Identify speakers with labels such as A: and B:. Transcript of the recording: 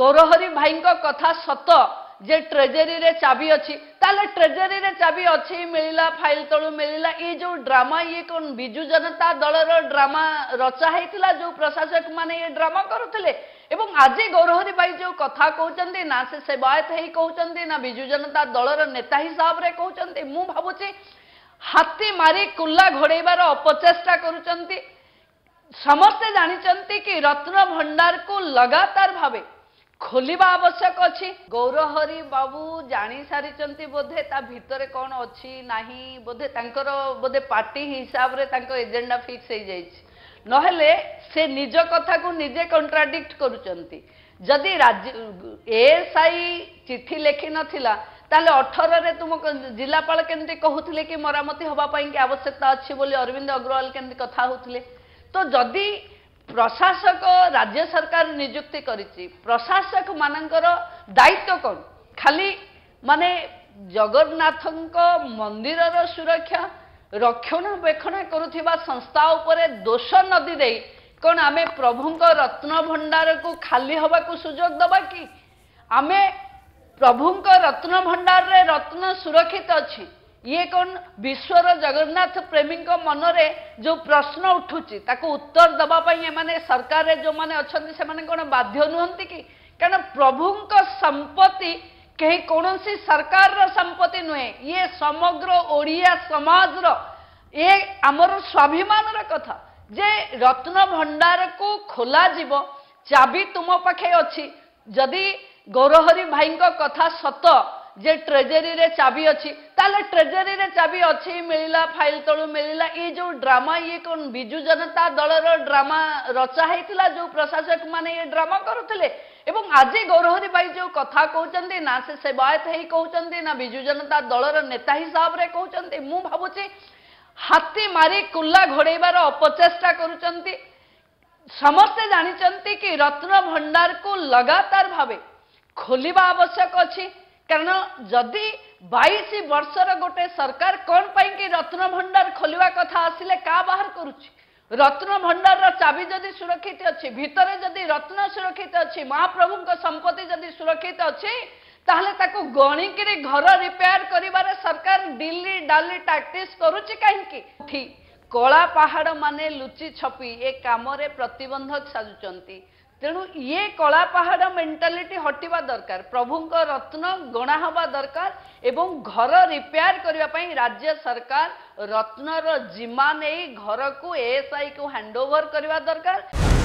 A: গৌরহরি ভাইঙ্ক কথা সত যে ট্রেজেরিরে চাবি অছি তাহলে ট্রেজেরিরে চাবি অছি মিলিলা ফাইল তলু মিলিলা এই যে ড্রামা ইয়ে কোন বিজু জনতা দলর ড্রামা রচা হয়েছিল যে প্রশাসক মানে ইয়ে ড্রামা করুলে এবং আজি গৌরহরি ভাই যে কথা কৌন না সে সেবায়ত হয়ে কৌন না বিজু জনতা দলর নেতা হিসাবে কৌন মু ভাবুছি হাতি মারি কুল্লা ঘোড়াইবার অপচেষ্টা করুচার সমস্তে জাঁচান কি রত্ন ভণ্ডারকু লগাতার ভাবে ଖୋଲିବା ଆବଶ୍ୟକ ଅଛି ଗୌରହରି ବାବୁ ଜାଣି ସାରିଛନ୍ତି ବୋଧେ ତା ଭିତରେ କ'ଣ ଅଛି ନାହିଁ ବୋଧେ ତାଙ୍କର ବୋଧେ ପାର୍ଟି ହିସାବରେ ତାଙ୍କ ଏଜେଣ୍ଡା ଫିକ୍ସ ହେଇଯାଇଛି ନହେଲେ ସେ ନିଜ କଥାକୁ ନିଜେ କଣ୍ଟ୍ରାଡିକ୍ଟ କରୁଛନ୍ତି ଯଦି ଏଏସ୍ଆଇ ଚିଠି ଲେଖିନଥିଲା ତାହେଲେ ଅଠରରେ ତୁମ ଜିଲ୍ଲାପାଳ କେମିତି କହୁଥିଲେ କି ମରାମତି ହେବା ପାଇଁକି ଆବଶ୍ୟକତା ଅଛି ବୋଲି ଅରବିନ୍ଦ ଅଗ୍ରୱାଲ କେମିତି କଥା ହେଉଥିଲେ ତ ଯଦି ପ୍ରଶାସକ ରାଜ୍ୟ ସରକାର ନିଯୁକ୍ତି କରିଛି ପ୍ରଶାସକ ମାନଙ୍କର ଦାୟିତ୍ୱ କ'ଣ ଖାଲି ମାନେ ଜଗନ୍ନାଥଙ୍କ ମନ୍ଦିରର ସୁରକ୍ଷା ରକ୍ଷଣାବେକ୍ଷଣ କରୁଥିବା ସଂସ୍ଥା ଉପରେ ଦୋଷ ନଦୀ ଦେଇ କ'ଣ ଆମେ ପ୍ରଭୁଙ୍କ ରତ୍ନଭଣ୍ଡାରକୁ ଖାଲି ହେବାକୁ ସୁଯୋଗ ଦେବା କି ଆମେ ପ୍ରଭୁଙ୍କ ରତ୍ନଭଣ୍ଡାରରେ ରତ୍ନ ସୁରକ୍ଷିତ ଅଛି ଇଏ କ'ଣ ବିଶ୍ୱର ଜଗନ୍ନାଥ ପ୍ରେମୀଙ୍କ ମନରେ ଯେଉଁ ପ୍ରଶ୍ନ ଉଠୁଛି ତାକୁ ଉତ୍ତର ଦେବା ପାଇଁ ଏମାନେ ସରକାରରେ ଯେଉଁମାନେ ଅଛନ୍ତି ସେମାନେ କ'ଣ ବାଧ୍ୟ ନୁହନ୍ତି କି କାରଣ ପ୍ରଭୁଙ୍କ ସମ୍ପତ୍ତି କେହି କୌଣସି ସରକାରର ସମ୍ପତ୍ତି ନୁହେଁ ଇଏ ସମଗ୍ର ଓଡ଼ିଆ ସମାଜର ଏ ଆମର ସ୍ୱାଭିମାନର କଥା ଯେ ରତ୍ନ ଭଣ୍ଡାରକୁ ଖୋଲାଯିବ ଚାବି ତୁମ ପାଖେ ଅଛି ଯଦି ଗୌରହରି ଭାଇଙ୍କ କଥା ସତ যে ট্রেজেরিরে চাবি অছি তাহলে ট্রেজেরিরে চাবি অছি মিলিলা ফাইল তলু মিলিলা ই যে ড্রামা ইয়ে কোন বিজু জনতা দলর ড্রামা রচা হয়েছিল যে প্রশাসক মানে ইয়ে ড্রামা করুলে এবং আজি গৌরহরি ভাই যে কথা কুমার না সে সেবায়ত হয়ে কুমার না বিজু জনতা দলর নেতা হিসাবে কুমার মু ভাবুছি হাতি মারি কুল্লা ঘোড়াইবার অপচেষ্টা করছেন ସମସ୍ତେ ଜାଣିଛନ୍ତି କି ରତ୍ନ ଭଣ୍ଡାରକୁ ଲଗାତାର ভাবে খোলিবা আবশ্যক অছি କାରଣ ଯଦି ବାଇଶ ବର୍ଷର ଗୋଟେ ସରକାର କ'ଣ ପାଇଁକି ରତ୍ନ ଭଣ୍ଡାର ଖୋଲିବା କଥା ଆସିଲେ କାହା ବାହାର କରୁଛି ରତ୍ନ ଭଣ୍ଡାରର ଚାବି ଯଦି ସୁରକ୍ଷିତ ଅଛି ଭିତରେ ଯଦି ରତ୍ନ ସୁରକ୍ଷିତ ଅଛି ମହାପ୍ରଭୁଙ୍କ ସମ୍ପତ୍ତି ଯଦି ସୁରକ୍ଷିତ ଅଛି ତାହେଲେ ତାକୁ ଗଣିକିରି ଘର ରିପେୟାର କରିବାରେ ସରକାର ଡିଲି ଡାଲି ଟାକ୍ଟିସ କରୁଛି କାହିଁକି କଳା ପାହାଡ଼ ମାନେ ଲୁଚି ଛପି ଏ କାମରେ ପ୍ରତିବନ୍ଧକ ସାଜୁଛନ୍ତି ତେଣୁ ଇଏ କଳା ପାହାଡ଼ ମେଣ୍ଟାଲିଟି ହଟିବା ଦରକାର ପ୍ରଭୁଙ୍କ ରତ୍ନ ଗଣା ହେବା ଦରକାର ଏବଂ ଘର ରିପେୟାର କରିବା ପାଇଁ ରାଜ୍ୟ ସରକାର ରତ୍ନର ଜିମା ନେଇ ଘରକୁ ଏଏସ୍ଆଇକୁ ହ୍ୟାଣ୍ଡ ଓଭର କରିବା ଦରକାର